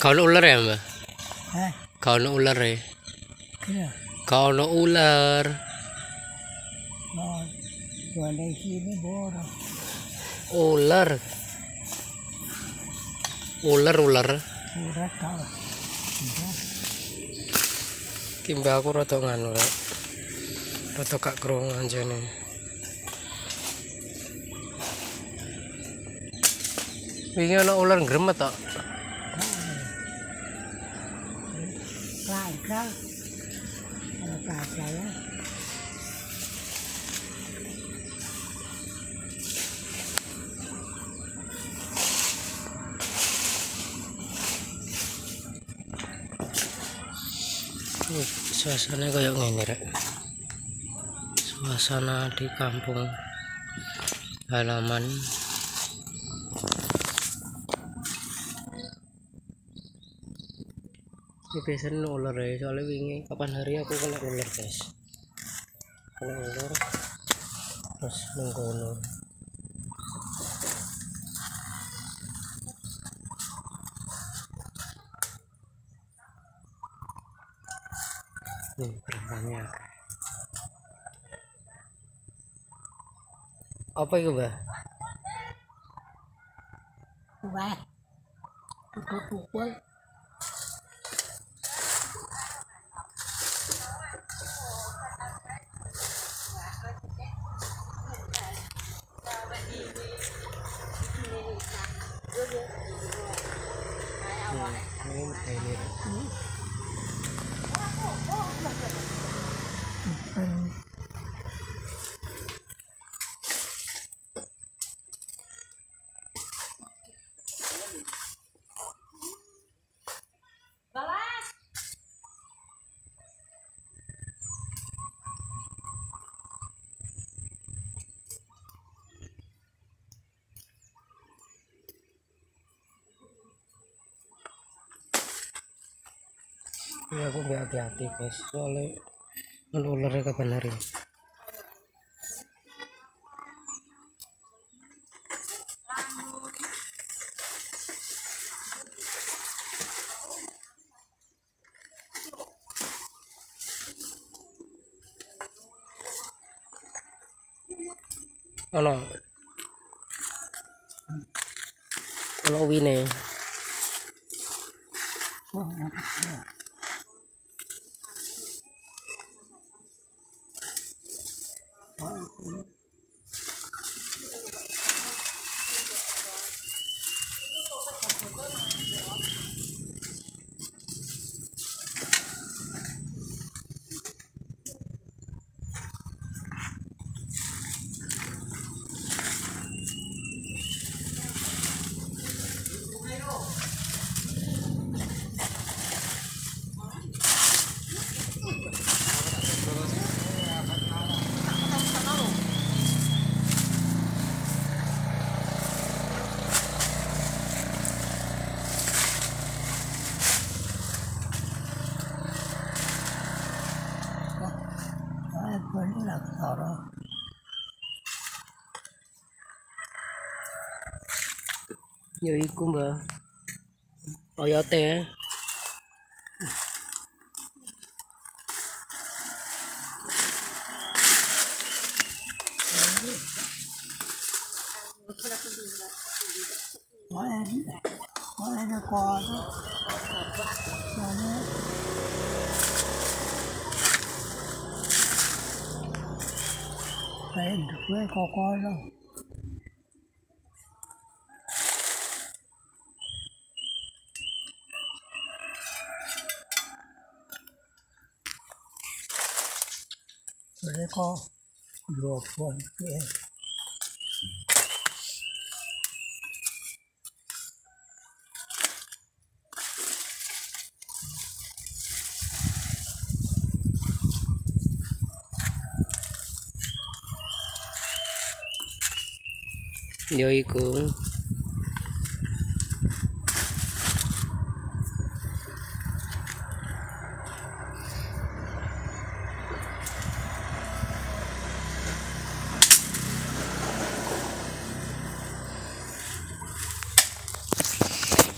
Kau ular ya mbak? Hah? Kau ular ya? Kena. Kau nak ular? Sini borong. Ular. Ular ular. Surat kau. Kimba aku rada nganu rek. Rada gak krungu anjene. Wingi ana ular ngremet tok. Kalau tak saya. Uh, Suasana kayak ngene rek. Suasana di kampung halaman. Ini biasanya ular ya, soalnya wingi kapan hari aku kena ular guys. Kena ular. Terus mengkono. Nih, berangkanya. Apa itu, Mbak? Wah. Pukul-pukul. Ini ini. Hmm. Ya aku nggak hati-hati guys, soalnya ularnya kapan hari. Ono. Ono wine. Wah, 여기 있고 뭐 어이 어때? 원래는 원래는 과도 저는 Đấy, được với có coi đâu แล้วก็รวบรวมเอง有一个。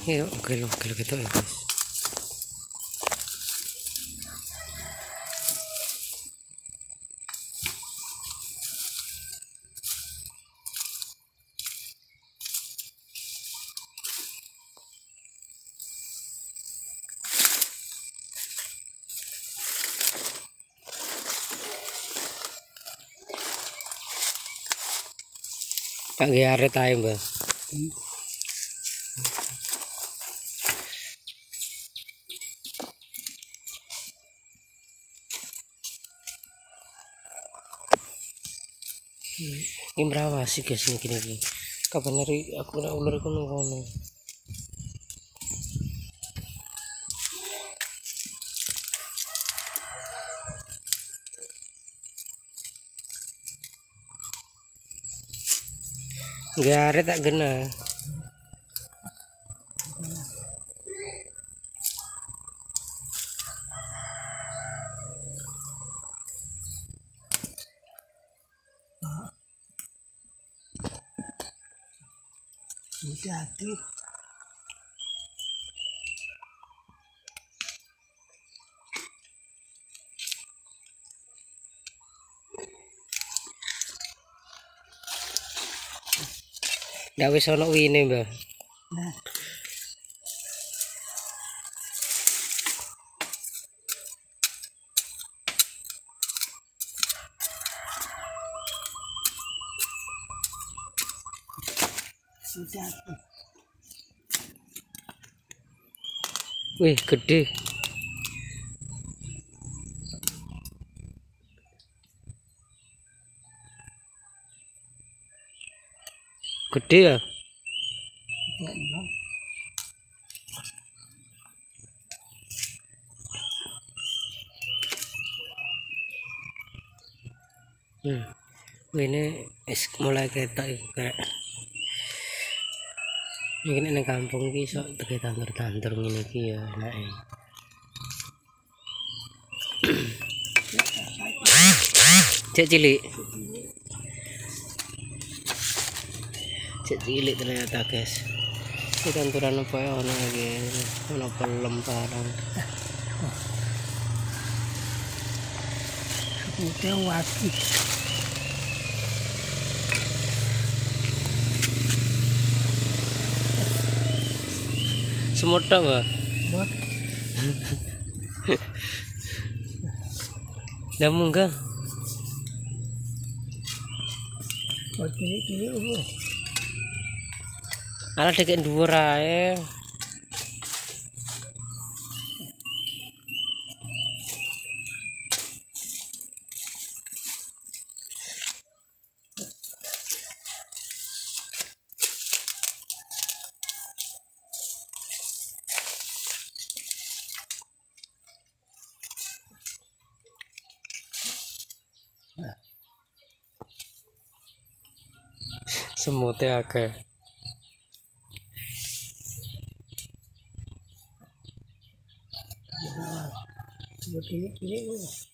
Iya, oke lo, oke lo gitu ya guys. Tak gaya tayo ba? Ini berapa sih guys ini gini gini. Kapan hari aku nak ular aku nunggu Gare tak gena. Hati-hati wis ana wine, Mbah. nah hati-hati Wih, gede. Gede ya? Hmm. Ini mulai iki kayak Mungkin ini kampung ki iso tege tandur-tandur ngene iki ya enake. Cek cilik. Cek cilik ternyata guys. Ini tanduran apa ya ono lagi ono pelem barang. putih wati Lah munggah. buat kiri-kiri itu Ala deket dhuwur ae. समोते आके ये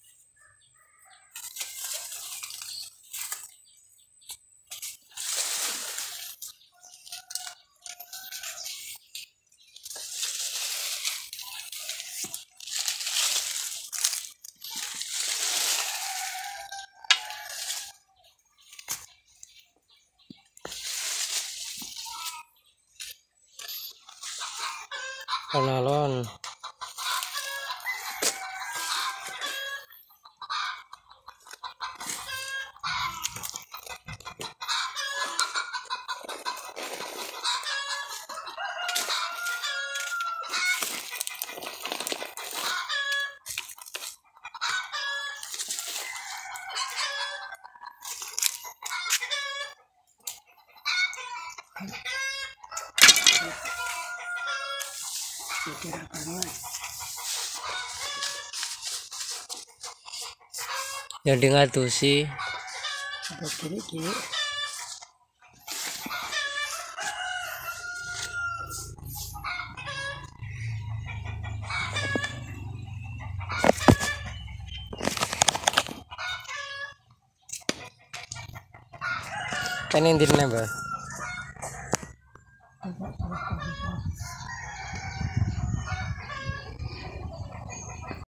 kiri-kiri itu Alon-alon. Yang di ngatusi buat kiri-kiri kan yang.